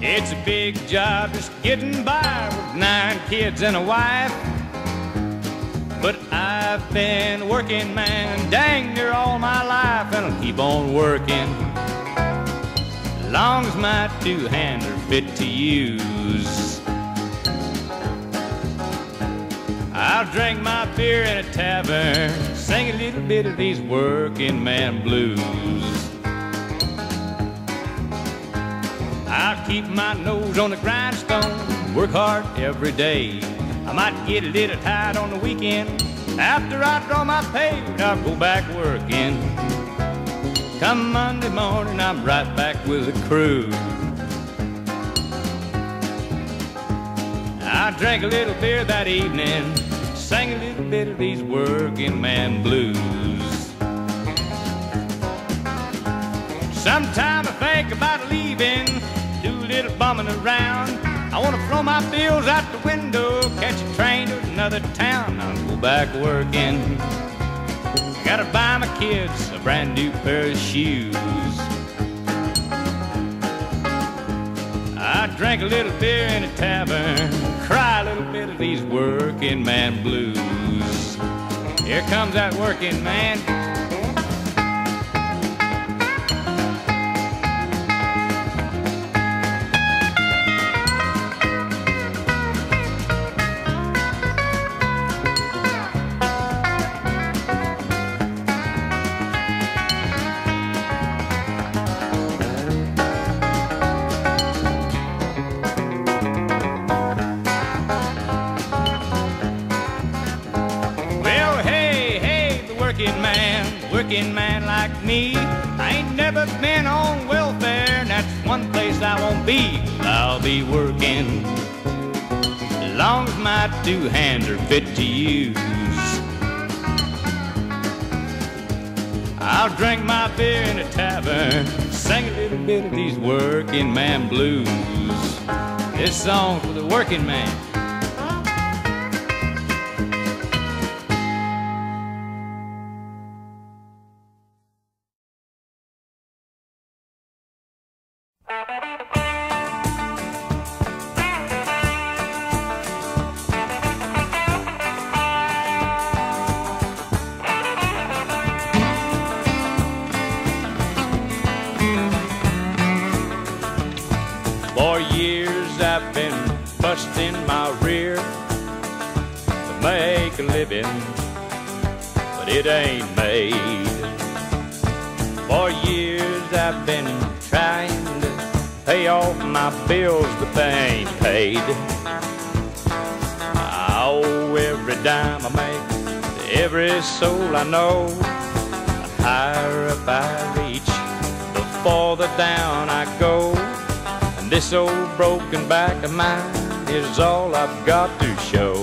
It's a big job just getting by with nine kids and a wife. But I've been working, man, dang near all my life, and I'll keep on working. Long as my two hands are fit to use. I'll drink my beer in a tavern, sing a little bit of these working man blues. I'll keep my nose on the grindstone, work hard every day. I might get a little tired on the weekend. After I draw my pay, I'll go back working. Come Monday morning, I'm right back with the crew. I drank a little beer that evening, sang a little bit of these working man blues. Sometime I think about leaving, do a little bumming around. I want to throw my bills out the window, catch a train to another town. I'll go back working. Gotta buy my kids a brand new pair of shoes. I drank a little beer in a tavern, cry a little bit of these working man blues. Here comes that working man. Working man like me. I ain't never been on welfare, and that's one place I won't be. I'll be working as long as my two hands are fit to use. I'll drink my beer in a tavern, sing a little bit of these working man blues. This song's for the working man. For years I've been busting my rear to make a living, but it ain't off my bills, but they ain't paid. I owe every dime I make to every soul I know. The higher up I reach, the farther down I go. And this old broken back of mine is all I've got to show.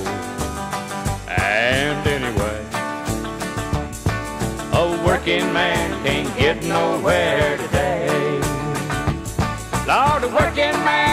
And anyway, a working man can't get nowhere today. Working man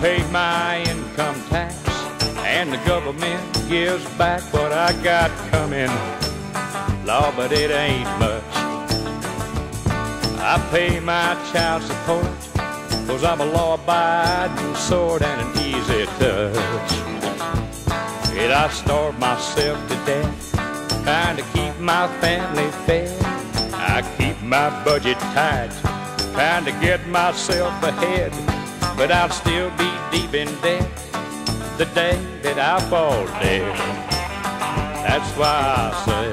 pay my income tax, and the government gives back what I got coming. Law, but it ain't much. I pay my child support, cause I'm a law abiding sort and an easy touch. Yet I starve myself to death, trying to keep my family fed. I keep my budget tight, trying to get myself ahead, but I'll still be deep in debt the day that I fall dead. That's why I say,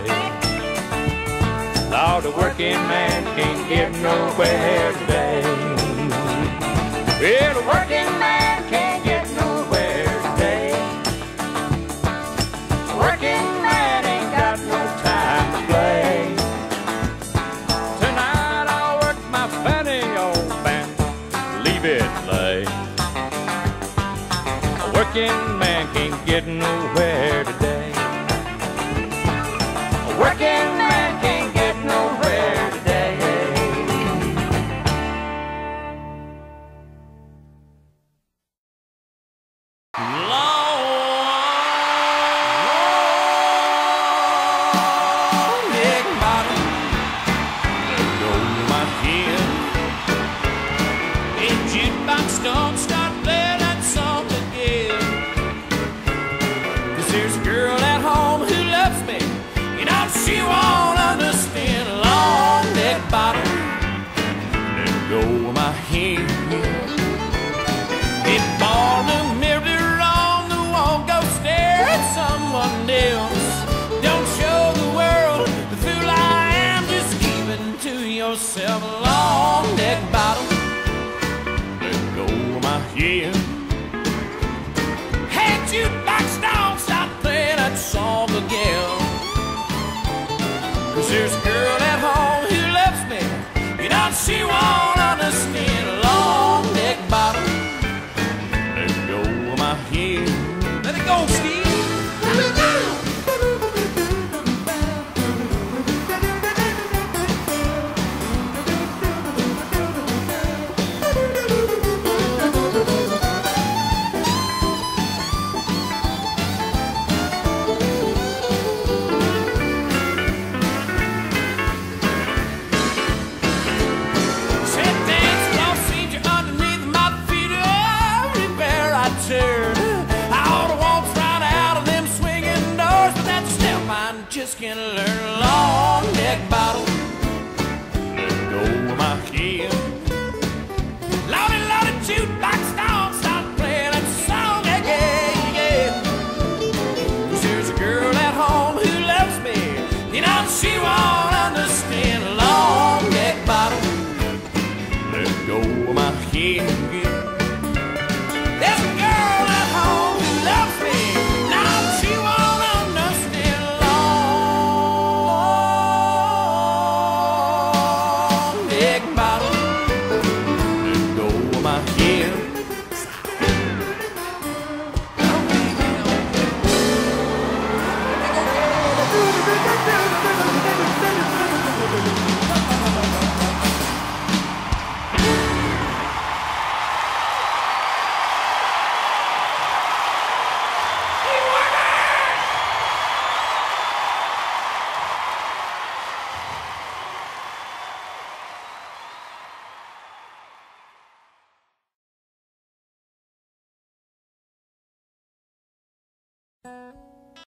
Lord, the working man can't get nowhere today. Well, the working working man can't get nowhere today. A working man can't get nowhere today. Long, neck bottom, roll my chin, in jukebox stomp. Yeah. better. I ought to walk right out of them swinging doors, but that's a step I just can't learn. Long neck bottle.